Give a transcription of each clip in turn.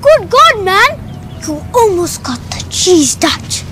Good God, man! You almost got the cheese touch.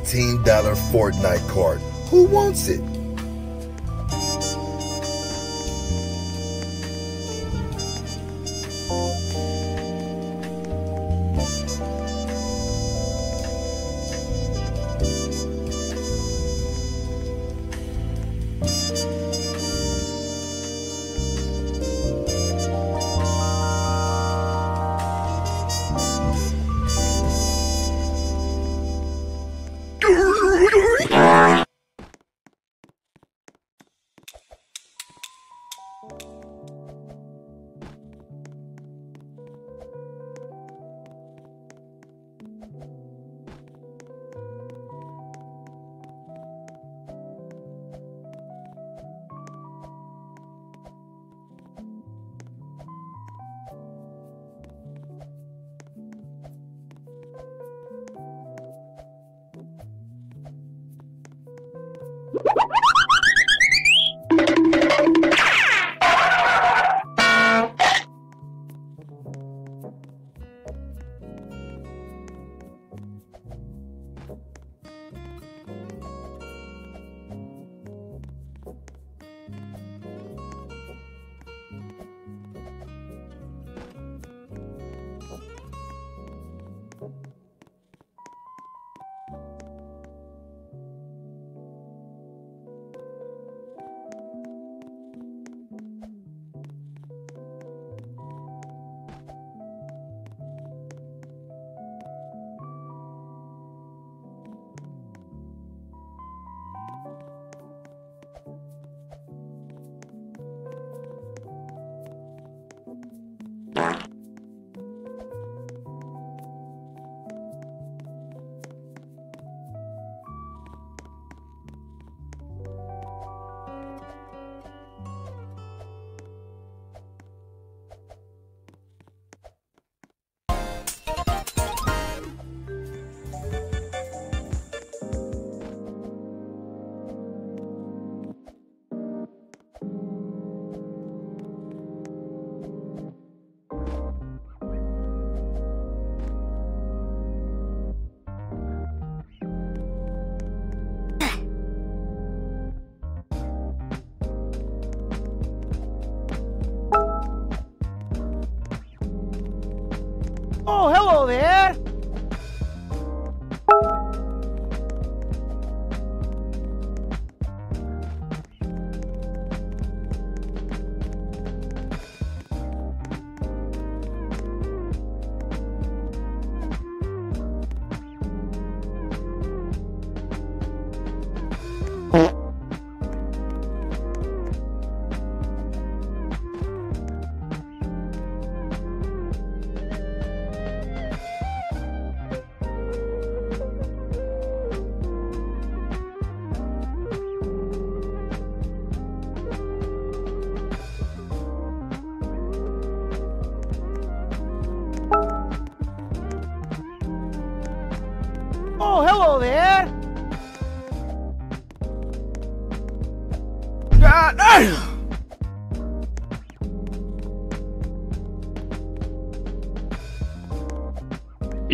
$19 Fortnite card. Who wants it?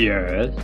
Yes.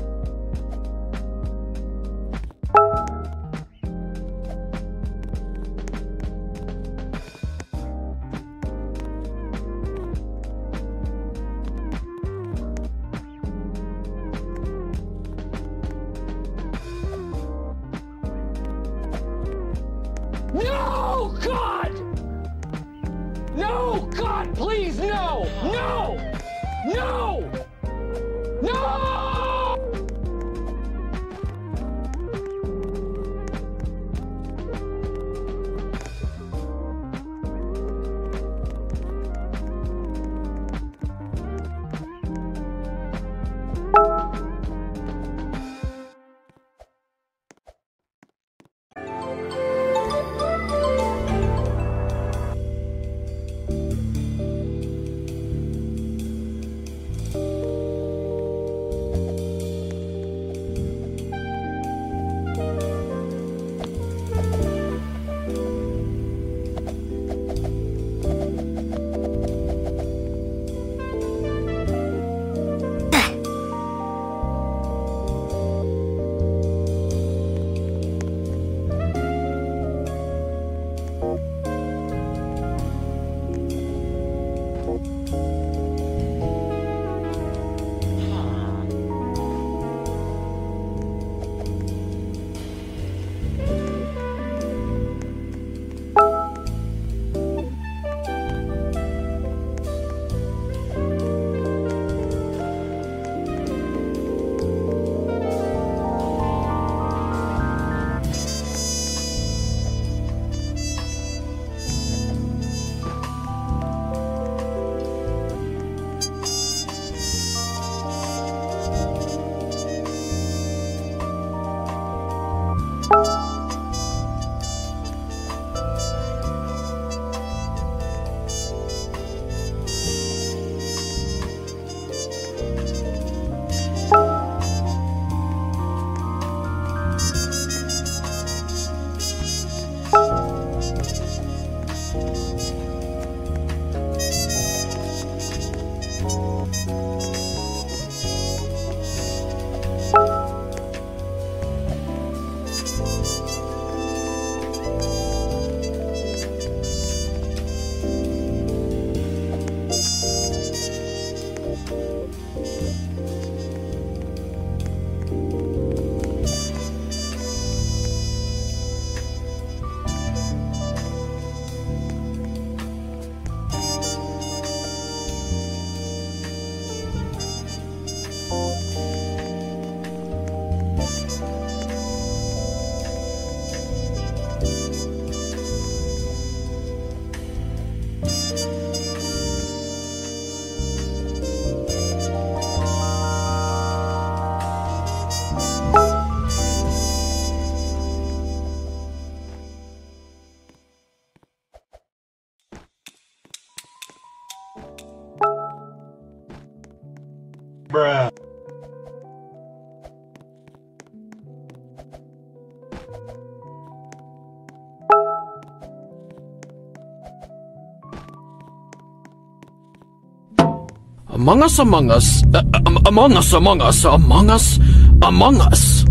Among Us, Among Us, uh, um, Among Us, Among Us, Among Us, Among Us.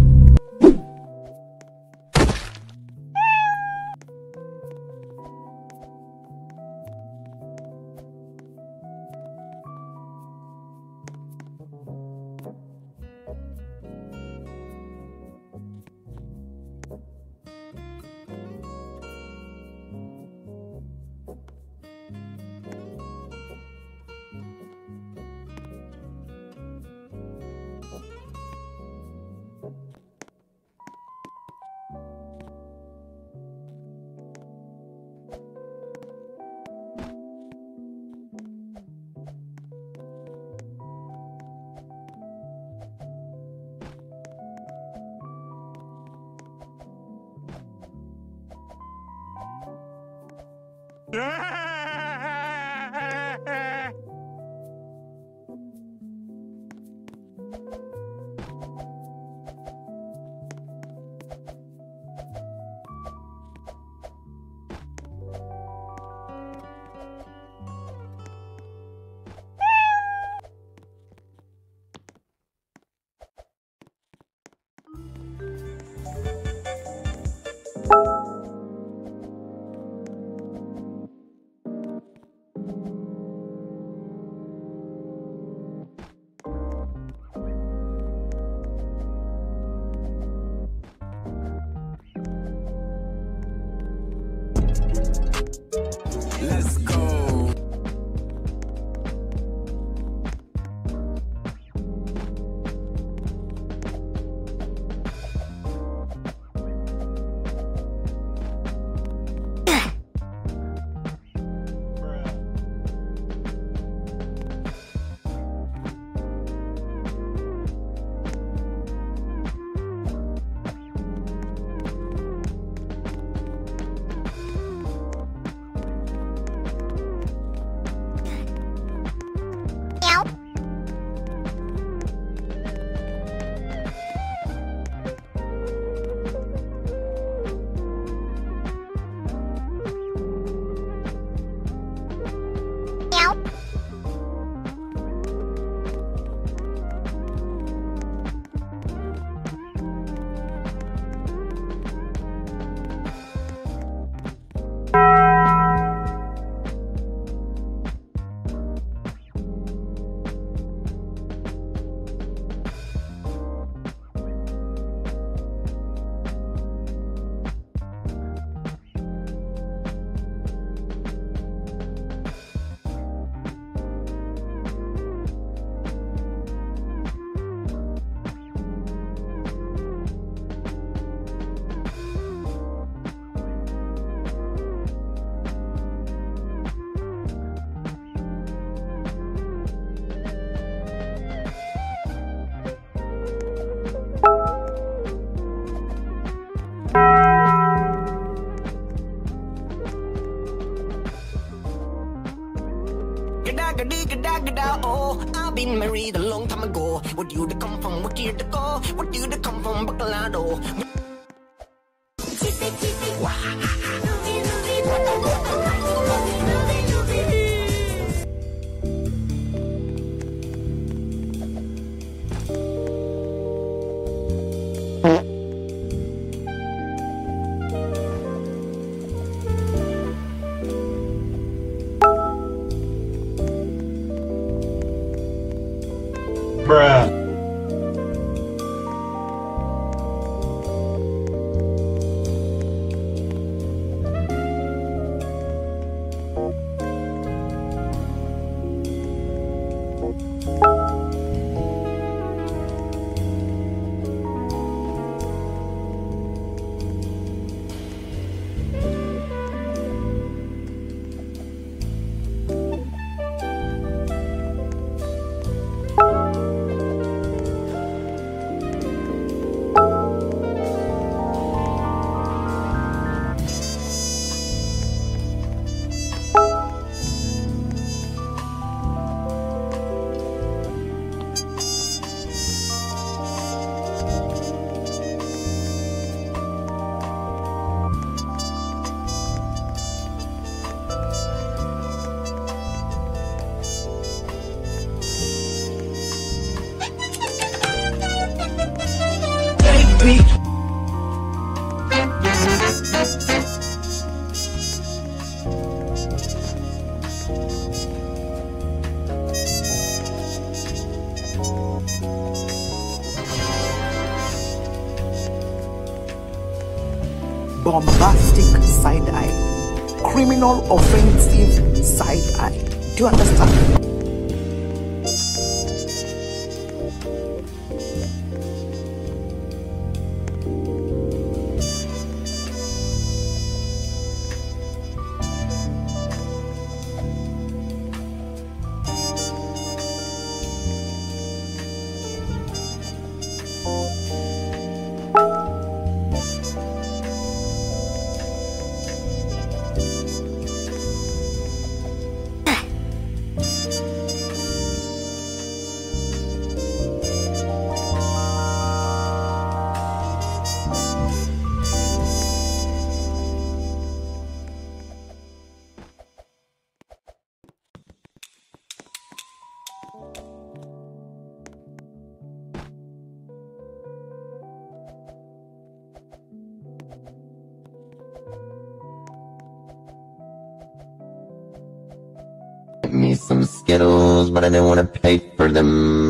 Baby. Skittles, but I didn't want to pay for them.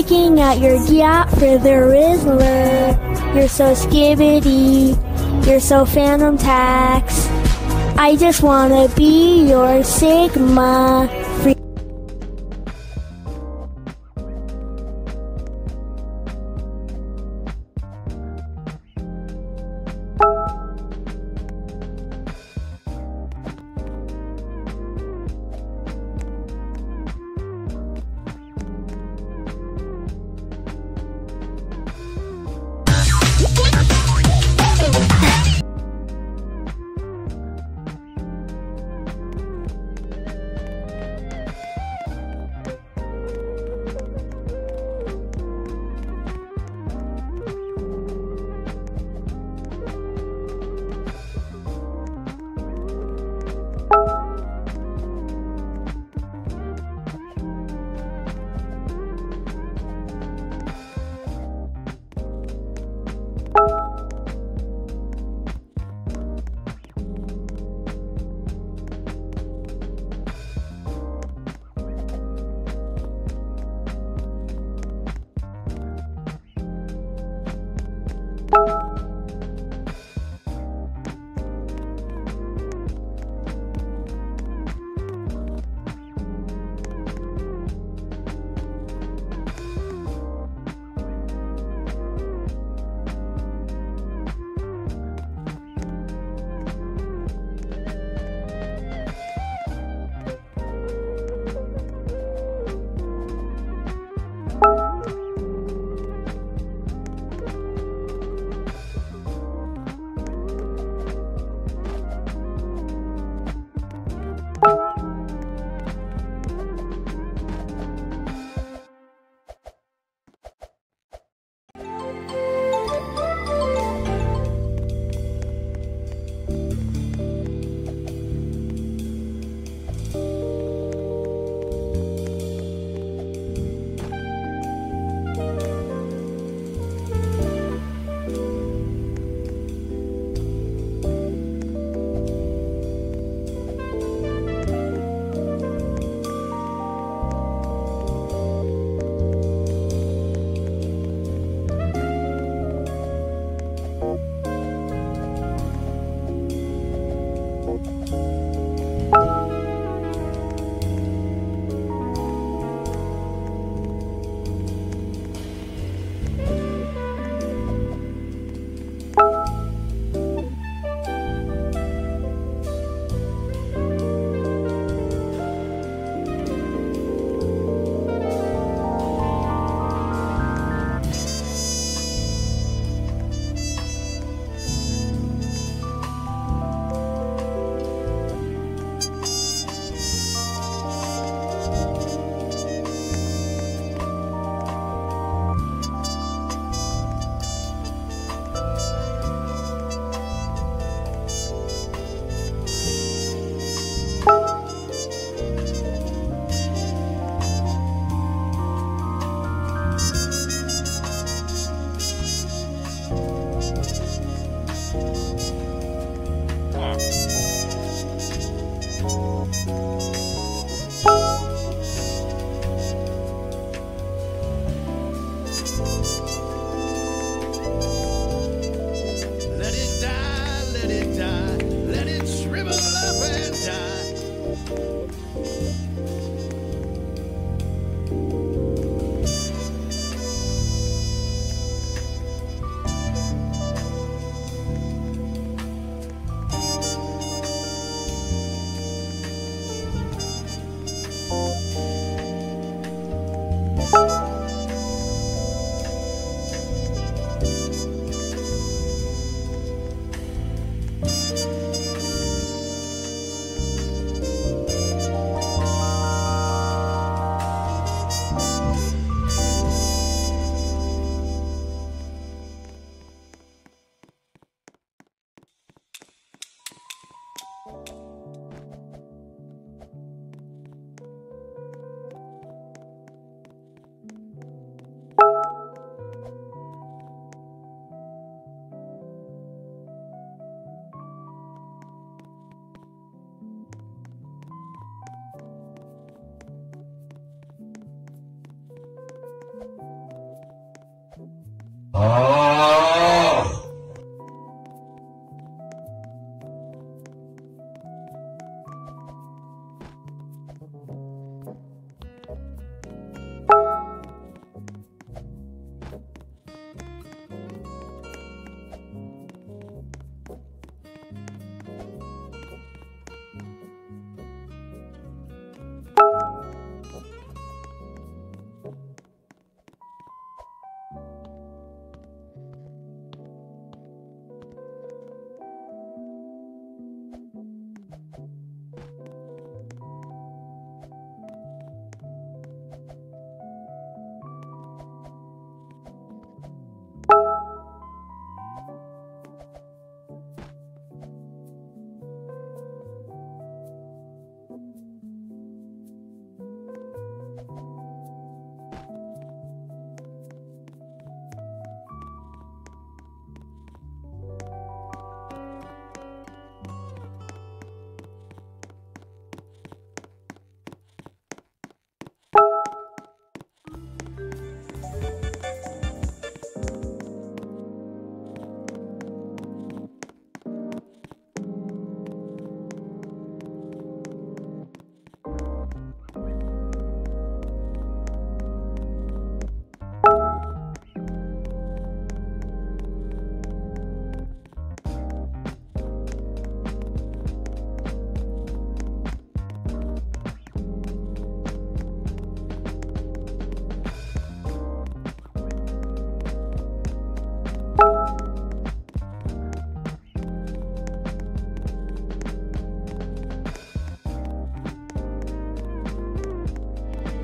Sticking out your gyat for the Rizzler. You're so skibidi. You're so Fanum Tax. I just wanna be your Sigma.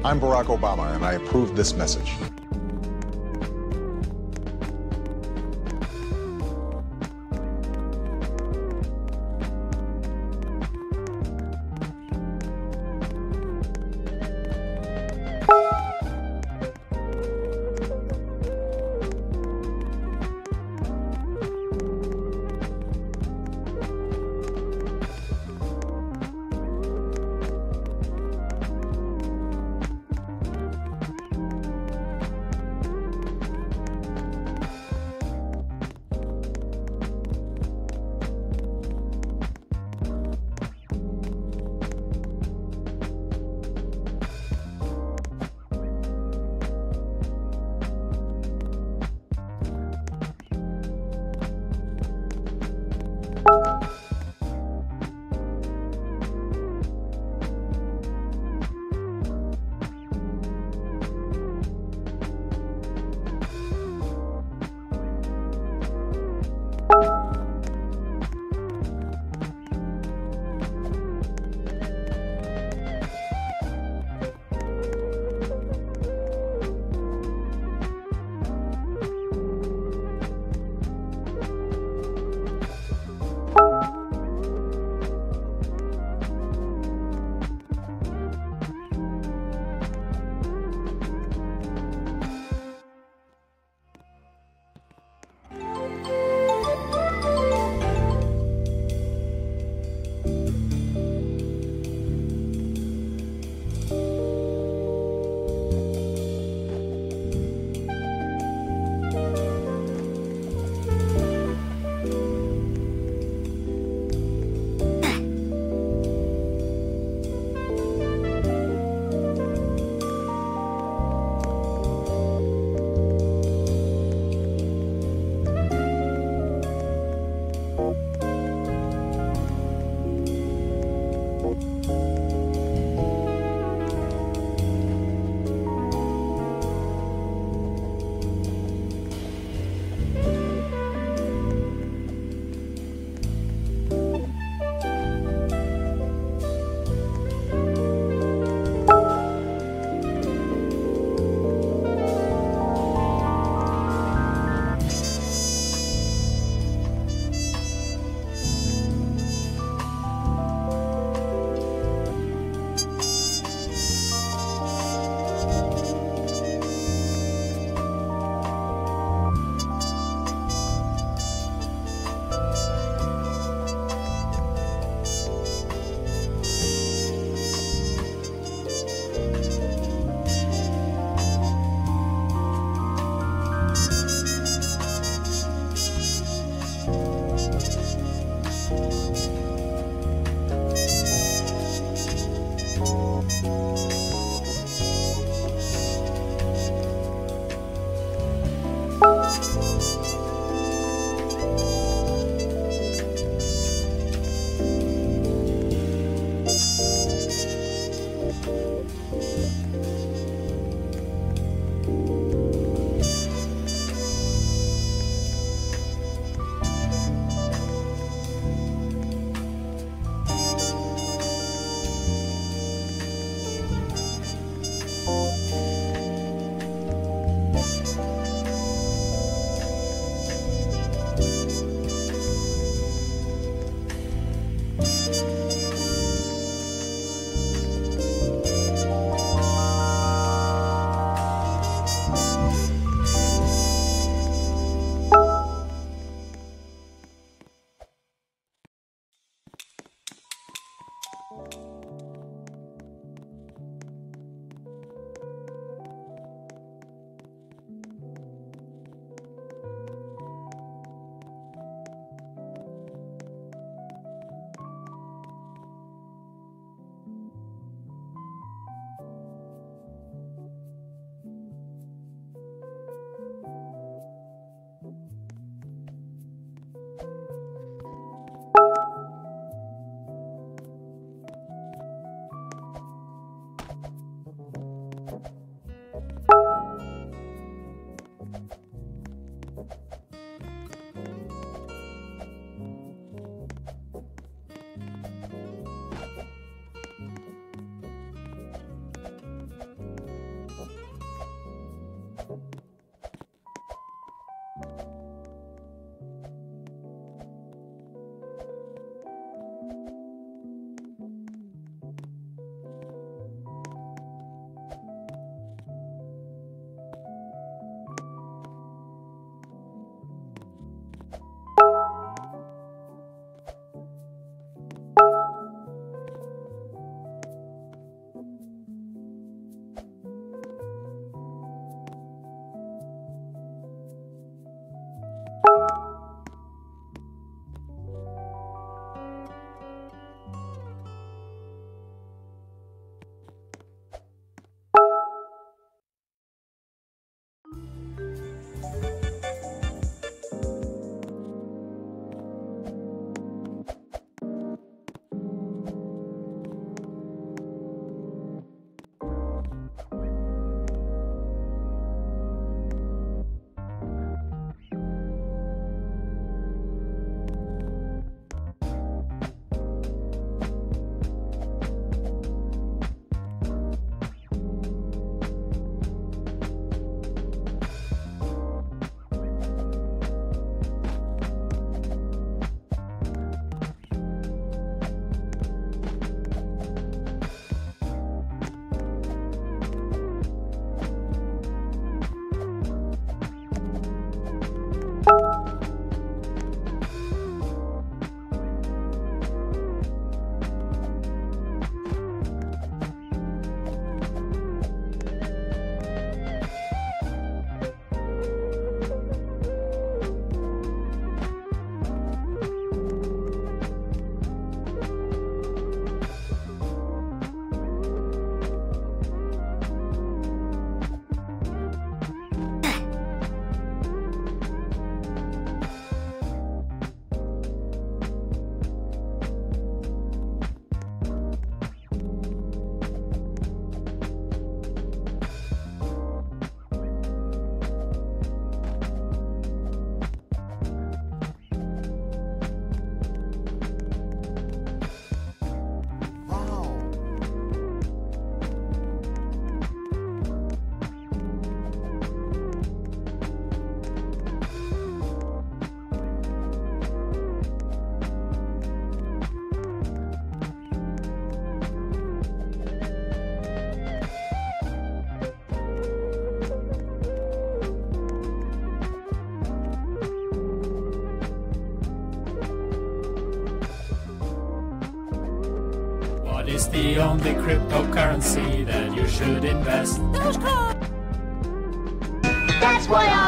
I'm Barack Obama, and I approve this message. Only cryptocurrency that you should invest? That's why I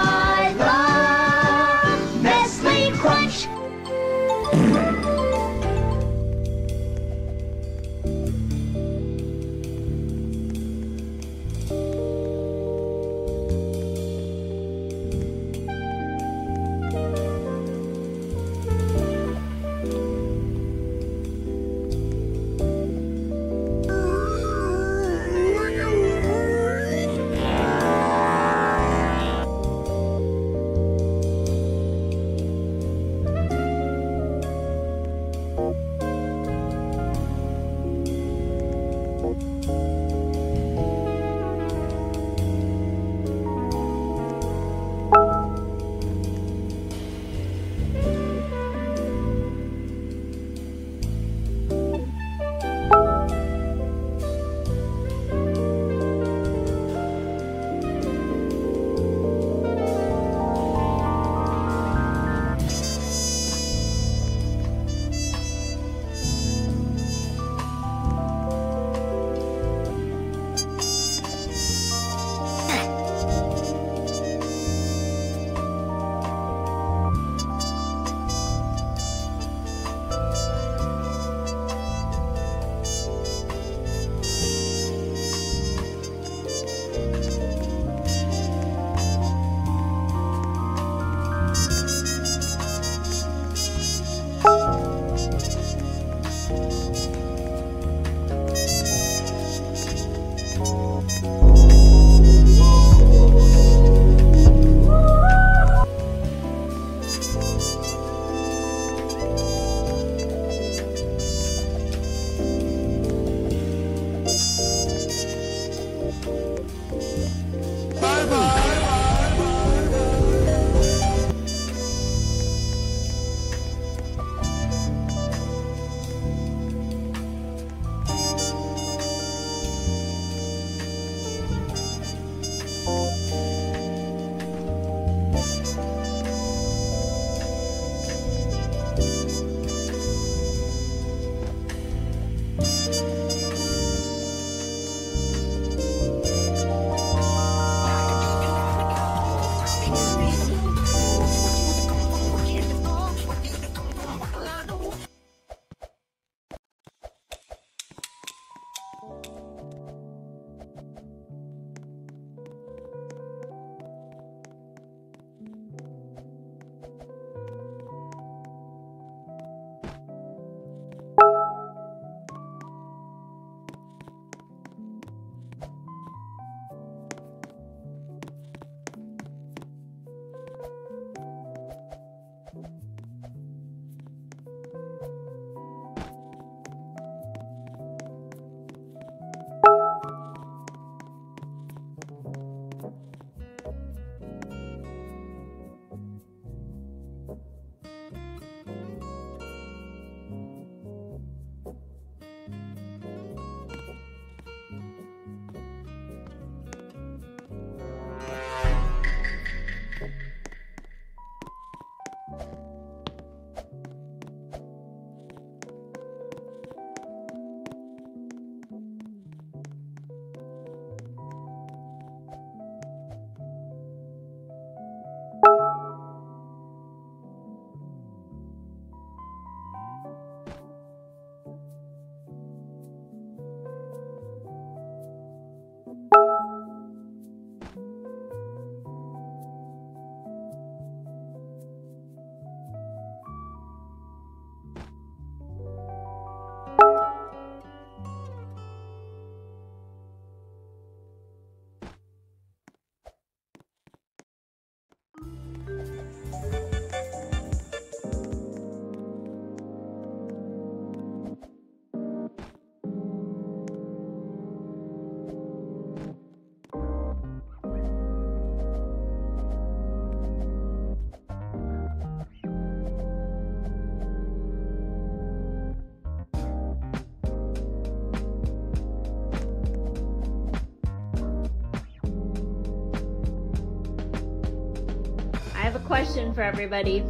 question for everybody.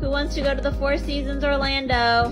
Who wants to go to the Four Seasons Orlando?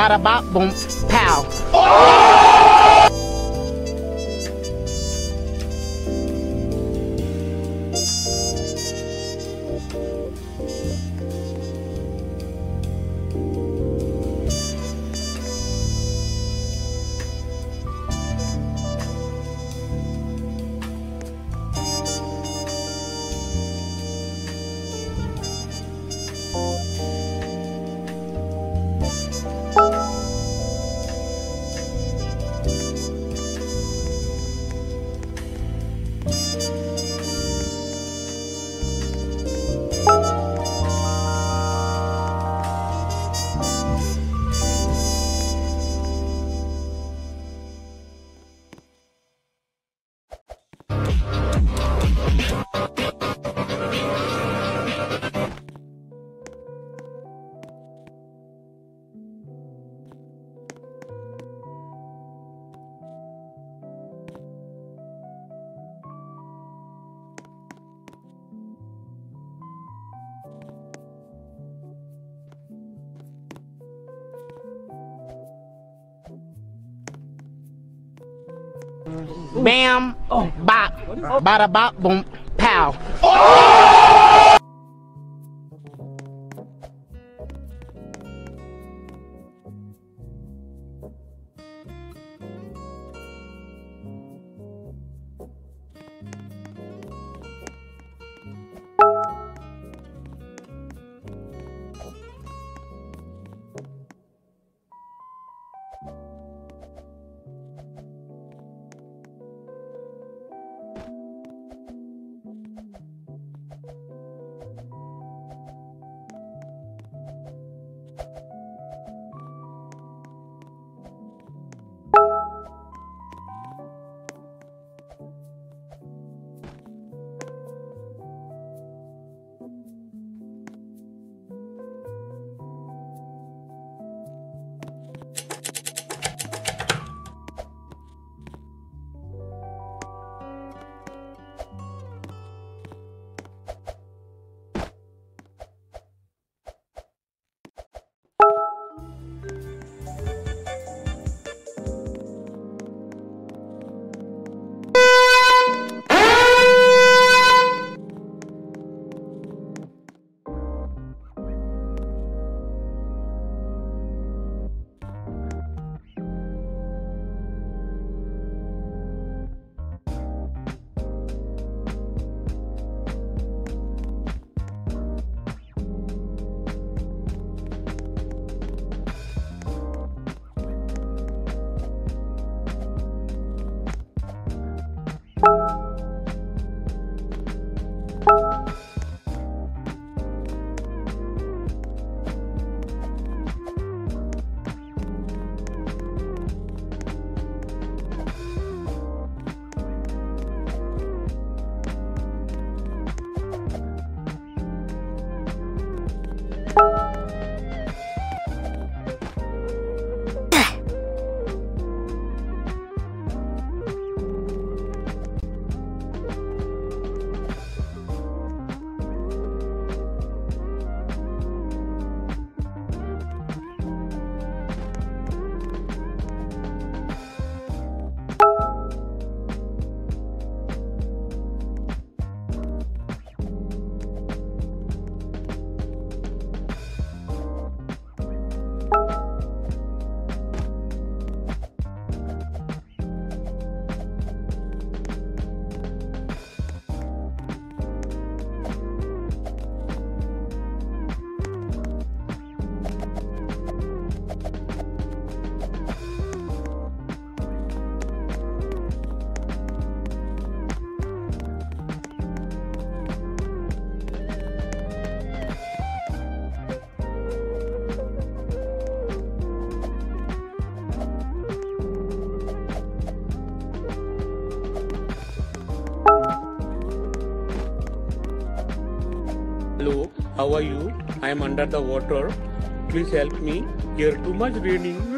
Barabá Bom. Barabá, bom. I am under the water. Please help me. Here too much raining.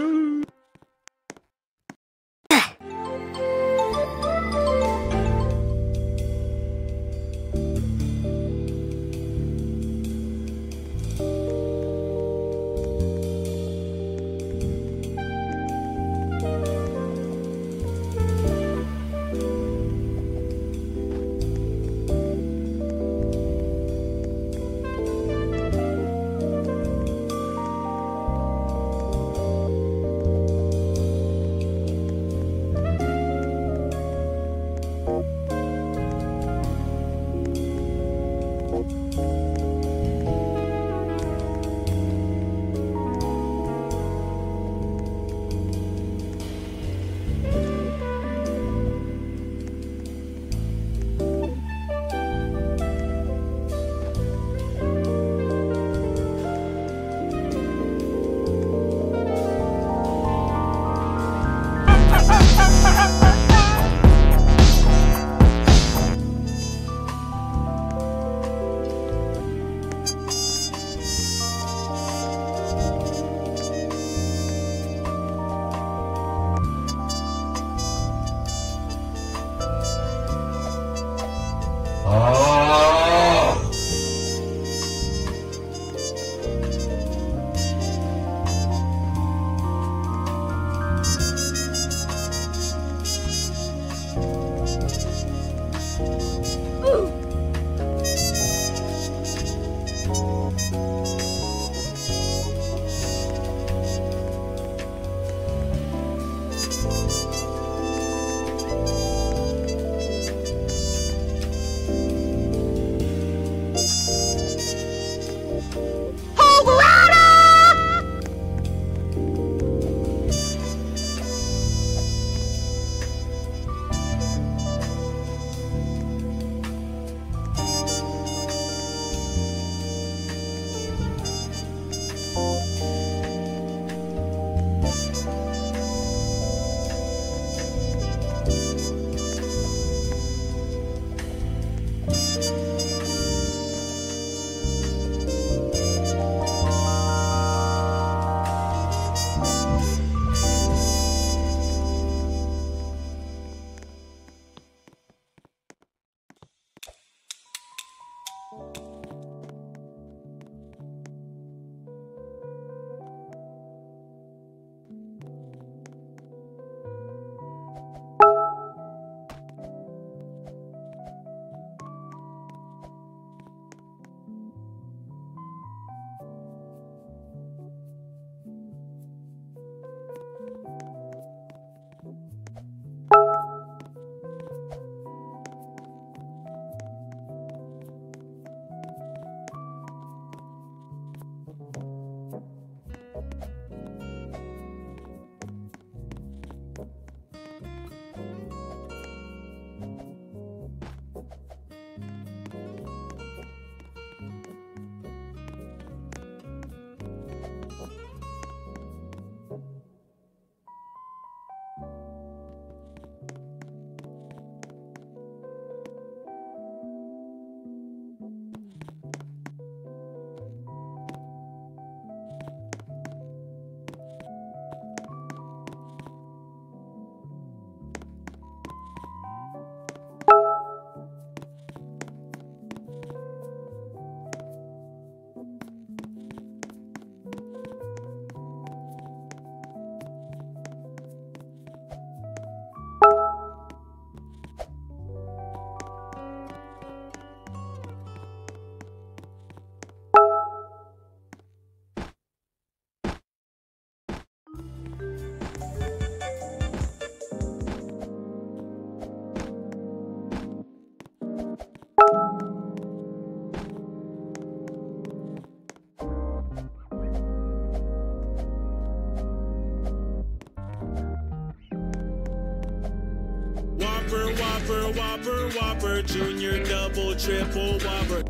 Whopper, Whopper, Junior, Double, Triple, Whopper.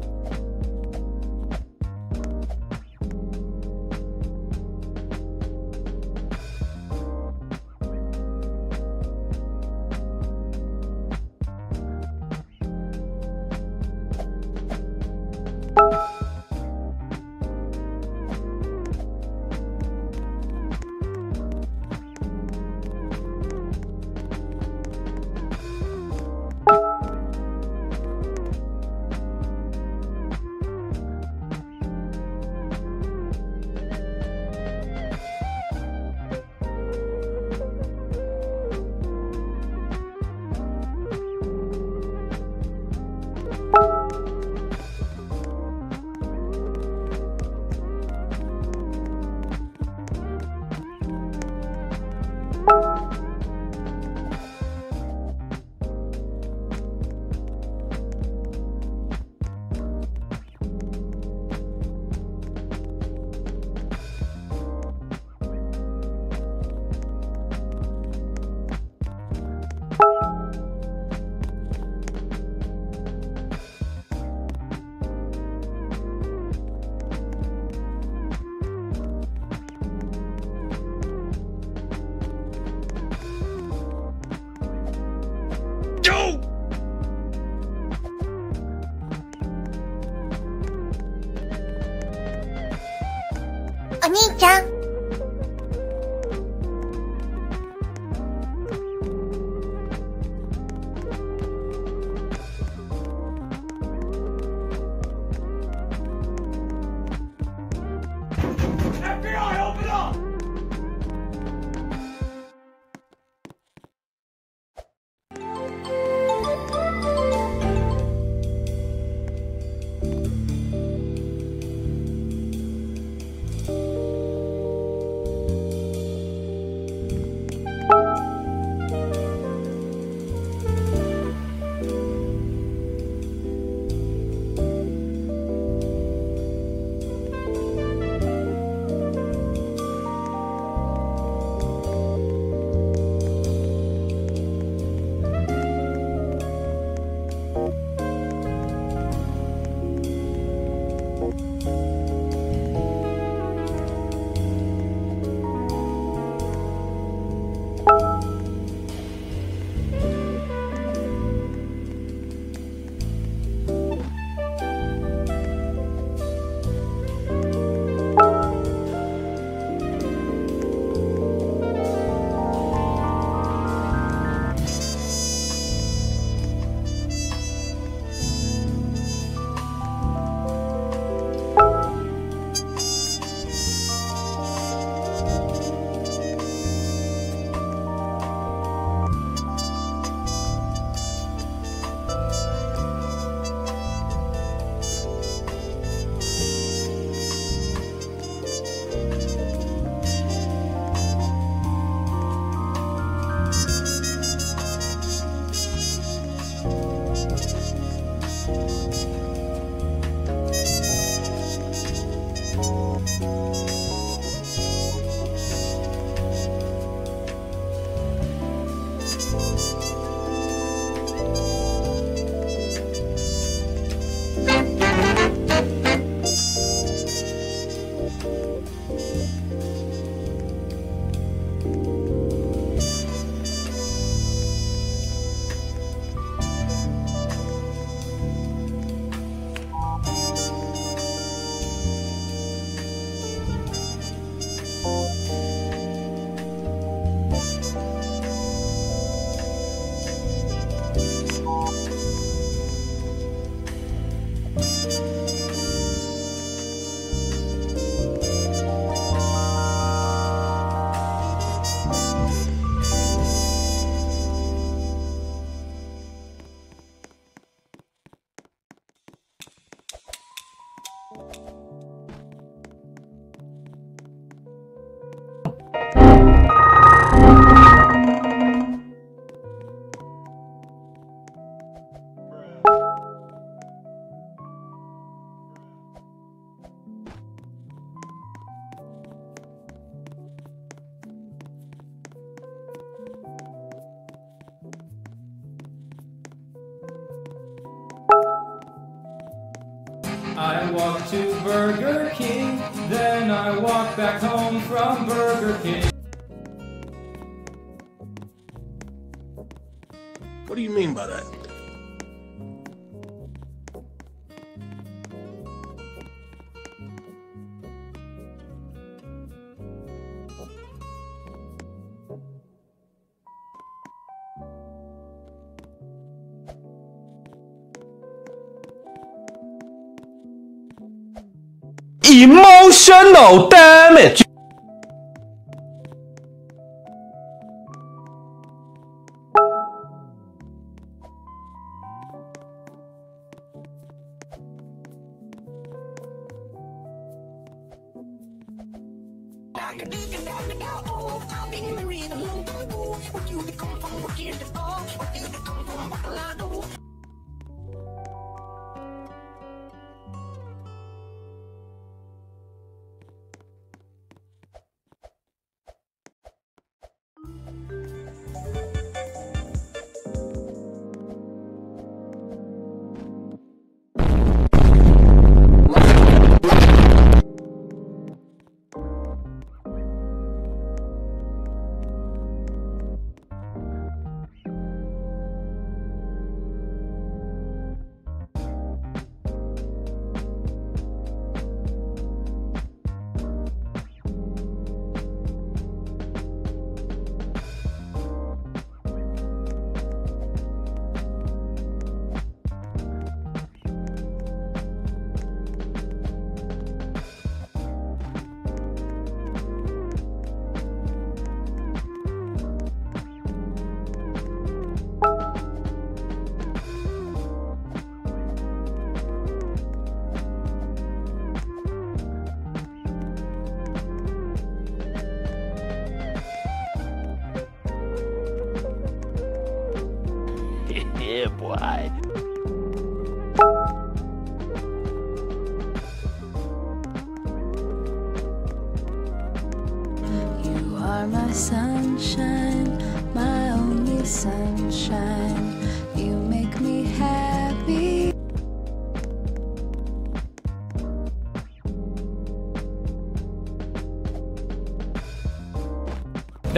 Emotional damage.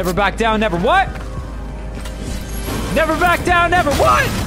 Never back down, never what? Never back down, never what?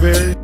baby.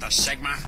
The Sigma?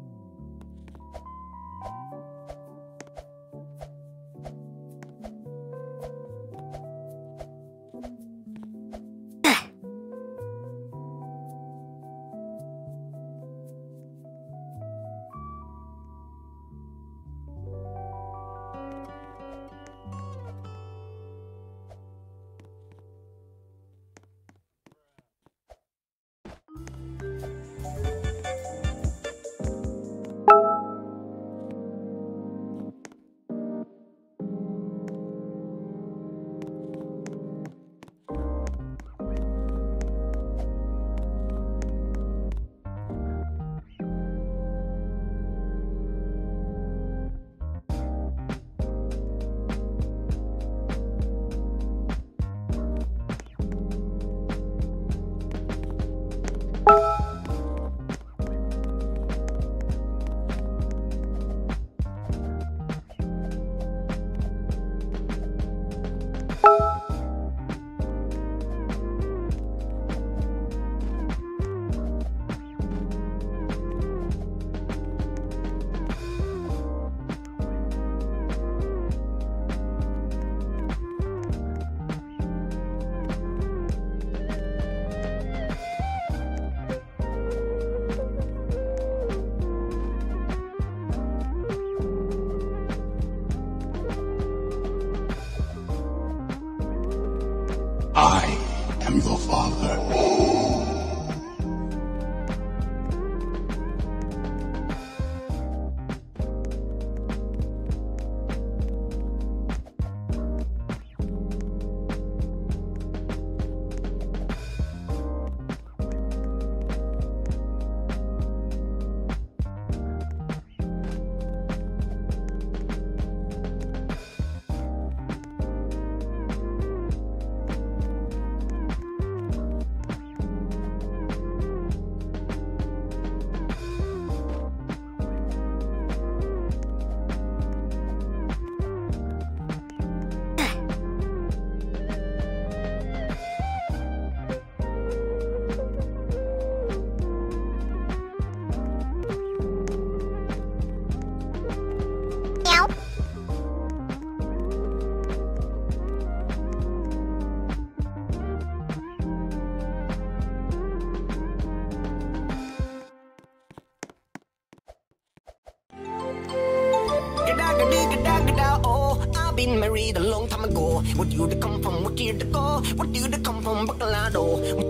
Ago. What you come from? What year to go? What do you come from? Bacolado.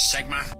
Sigma?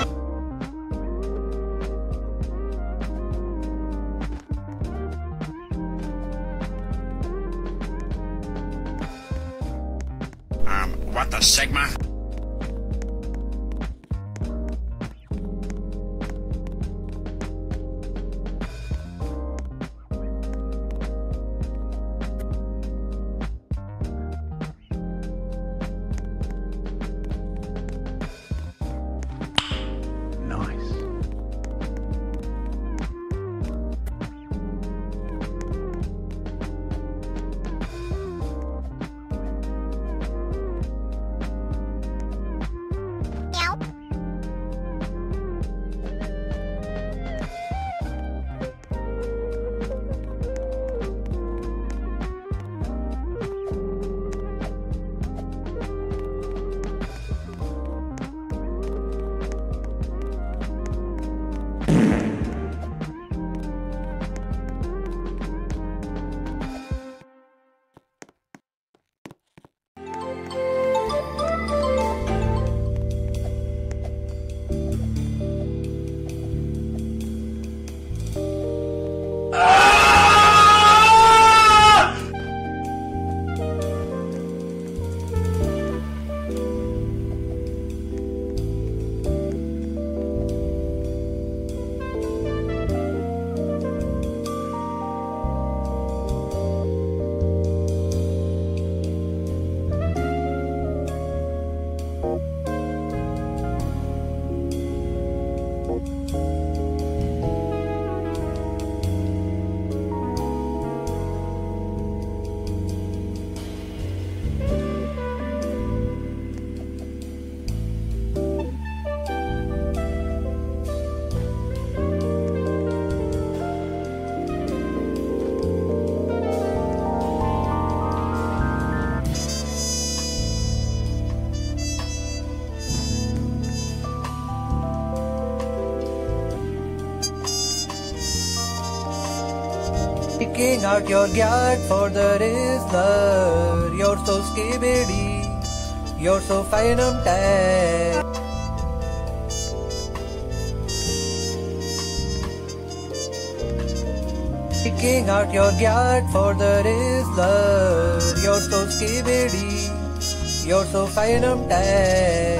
Taking out your gyat for the Rizzler. You're so skibidi. You're so Fanum Tax. Picking out your gyat for the Rizzler. You're so skibidi. You're so Fanum Tax.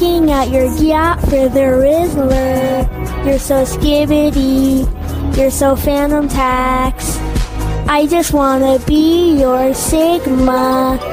Sticking out your gyat for the Rizzler. You're so skibidi. You're so Fanum Tax. I just wanna be your Sigma.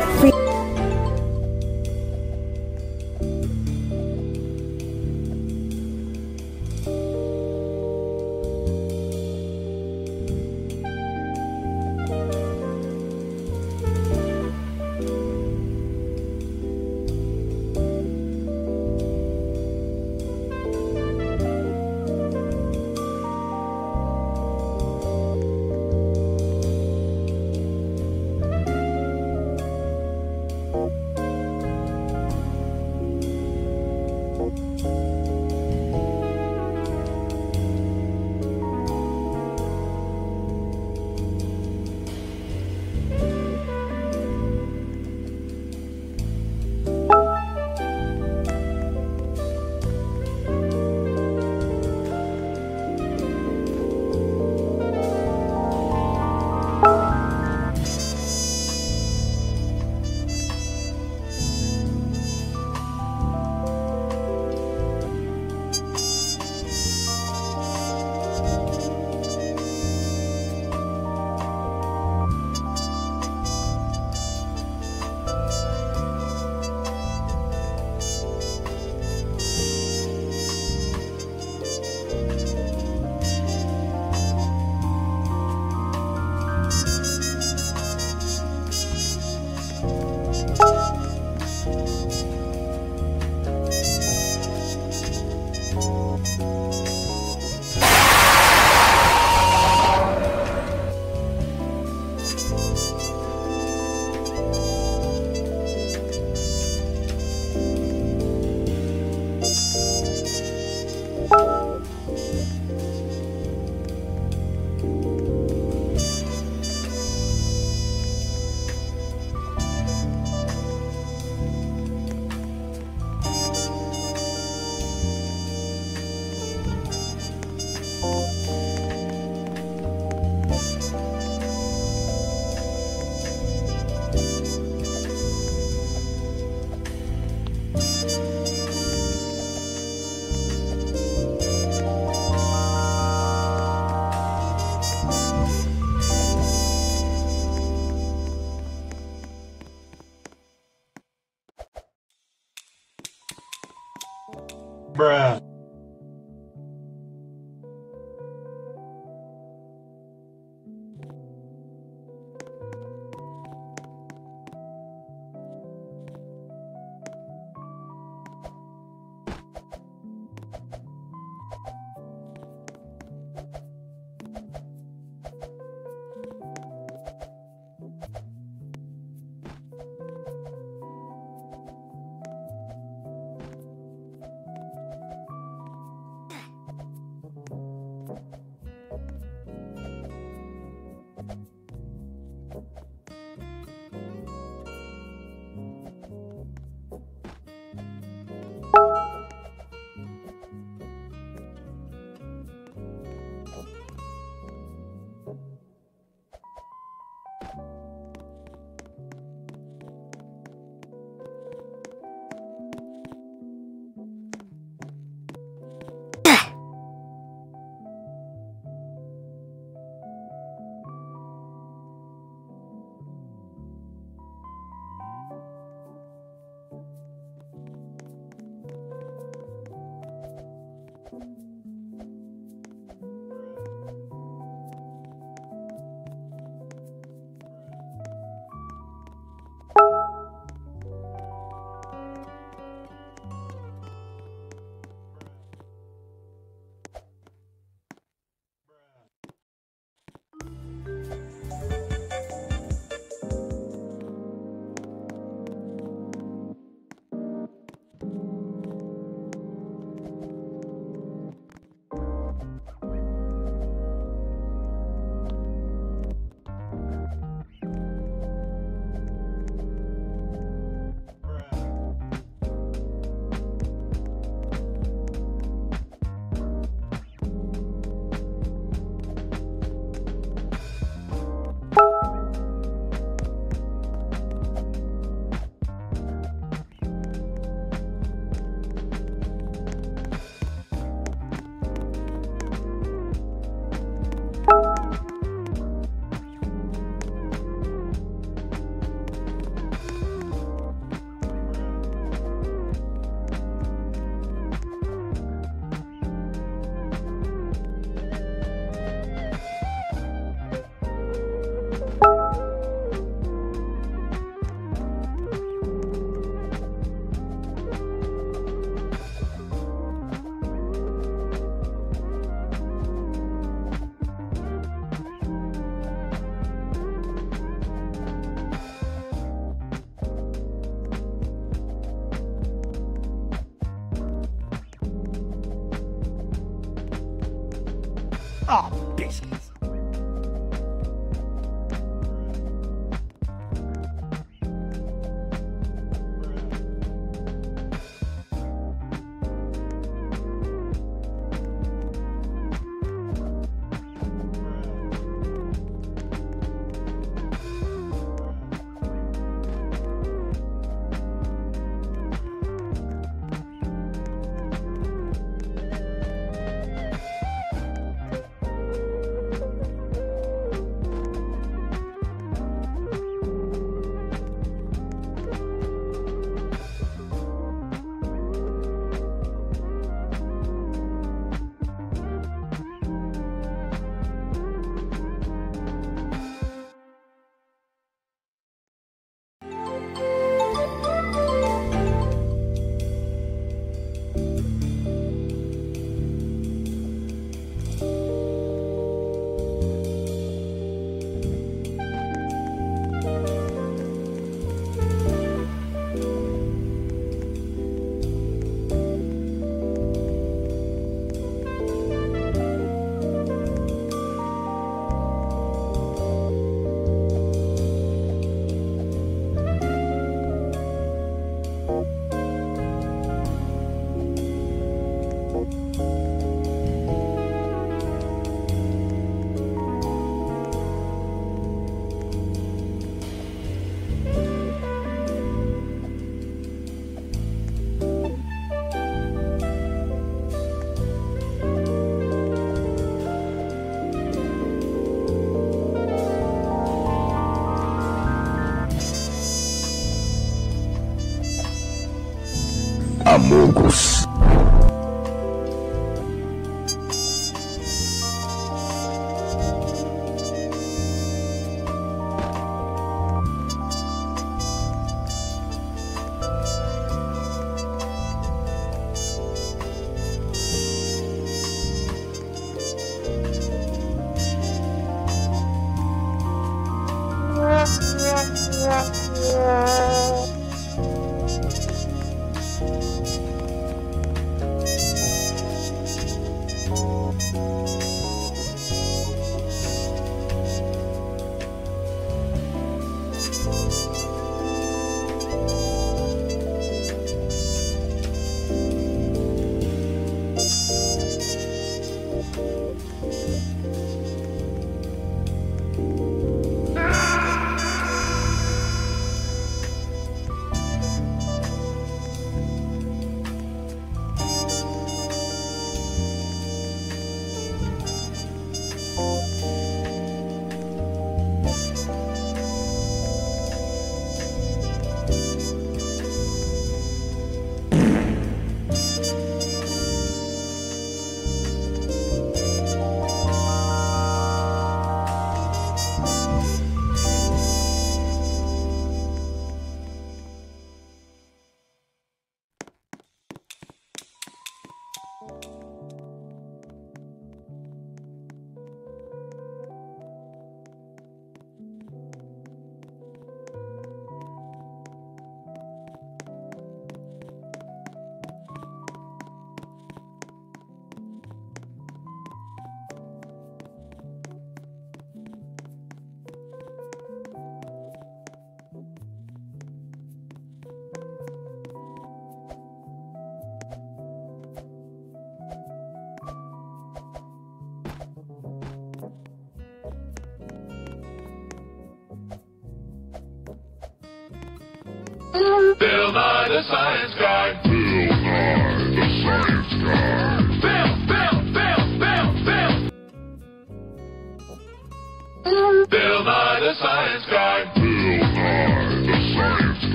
The Science Guy.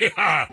Yeah.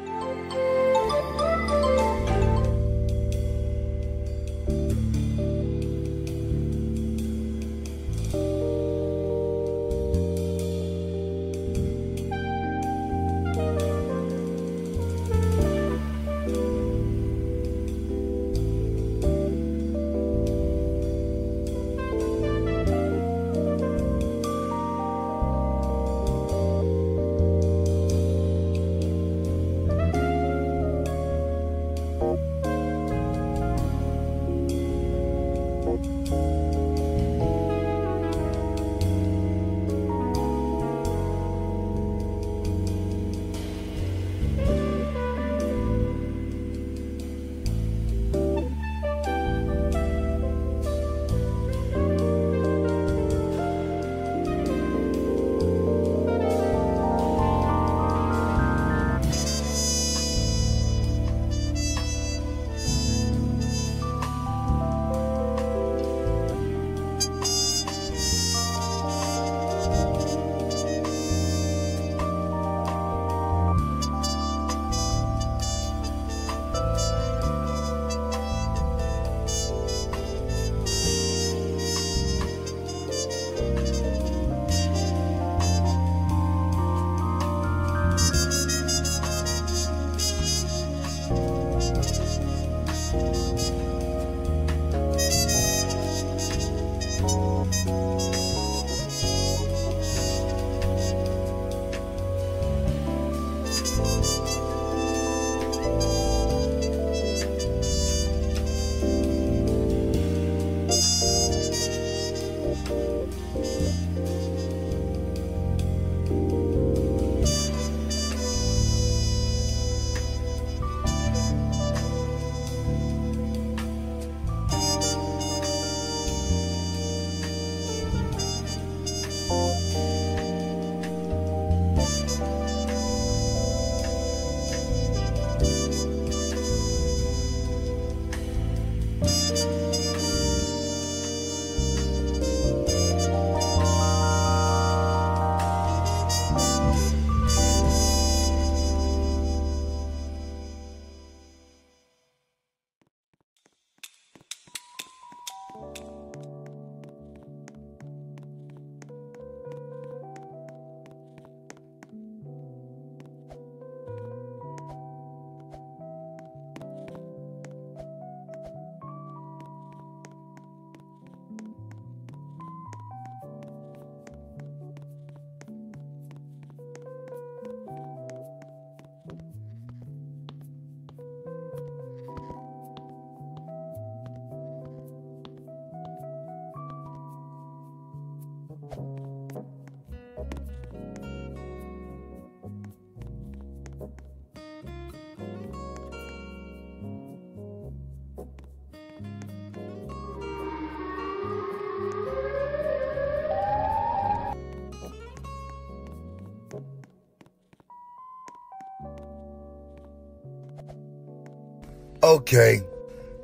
Okay,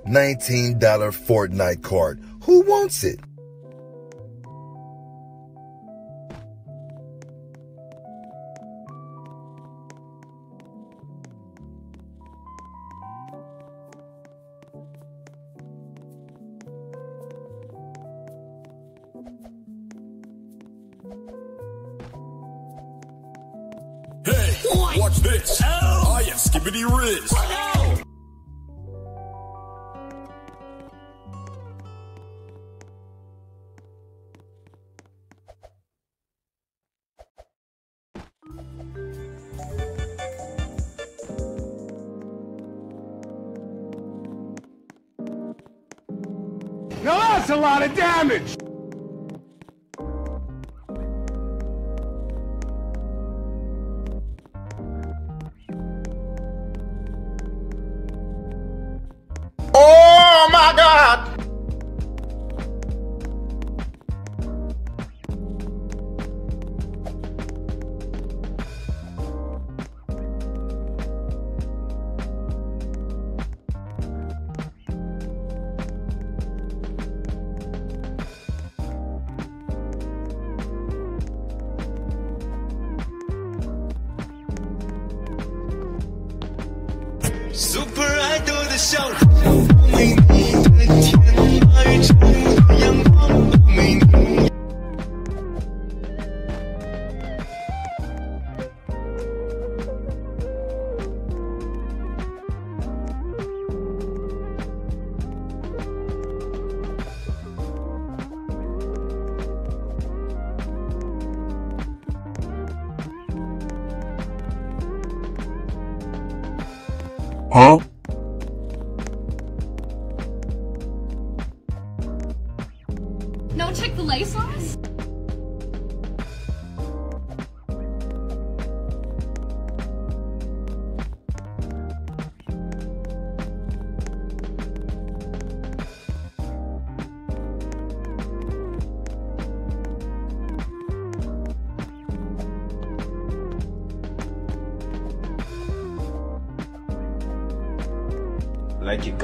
$19 Fortnite card. Who wants it?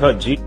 战机